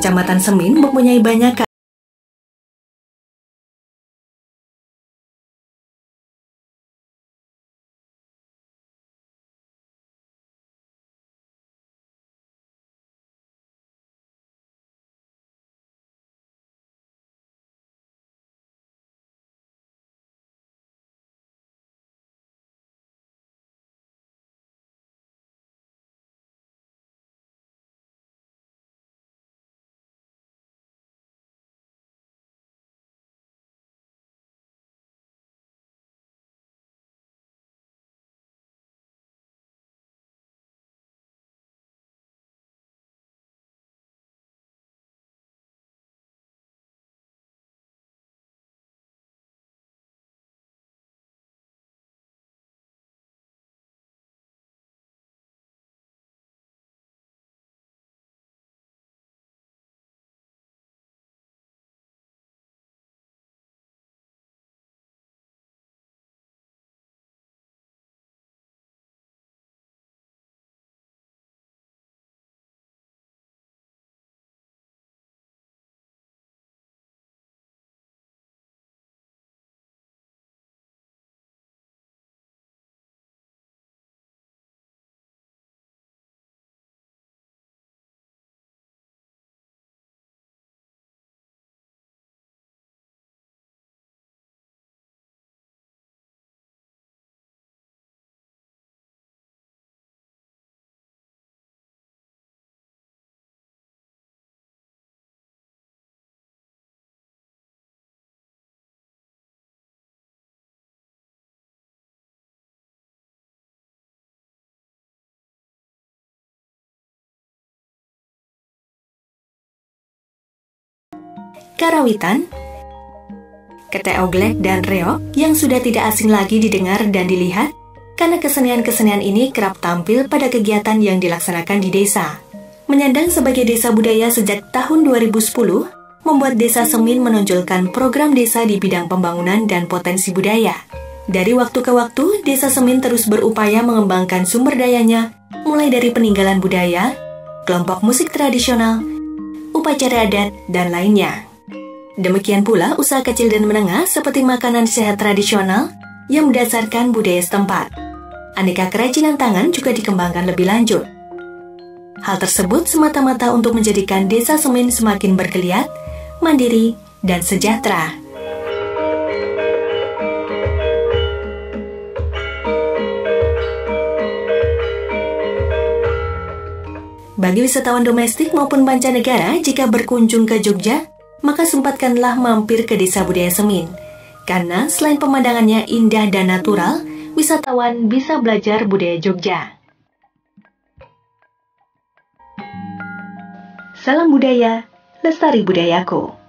Kecamatan Semin mempunyai banyak karawitan, kete oglek dan reok yang sudah tidak asing lagi didengar dan dilihat karena kesenian-kesenian ini kerap tampil pada kegiatan yang dilaksanakan di desa. Menyandang sebagai desa budaya sejak tahun 2010, membuat Desa Semin menonjolkan program desa di bidang pembangunan dan potensi budaya. Dari waktu ke waktu, Desa Semin terus berupaya mengembangkan sumber dayanya, mulai dari peninggalan budaya, kelompok musik tradisional, upacara adat, dan lainnya. Demikian pula usaha kecil dan menengah seperti makanan sehat tradisional yang berdasarkan budaya setempat. Aneka kerajinan tangan juga dikembangkan lebih lanjut. Hal tersebut semata-mata untuk menjadikan desa Semin semakin bergeliat, mandiri, dan sejahtera. Bagi wisatawan domestik maupun mancanegara, jika berkunjung ke Jogja, maka sempatkanlah mampir ke Desa Budaya Semin. Karena selain pemandangannya indah dan natural, wisatawan bisa belajar budaya Jogja. Salam budaya, lestari budayaku.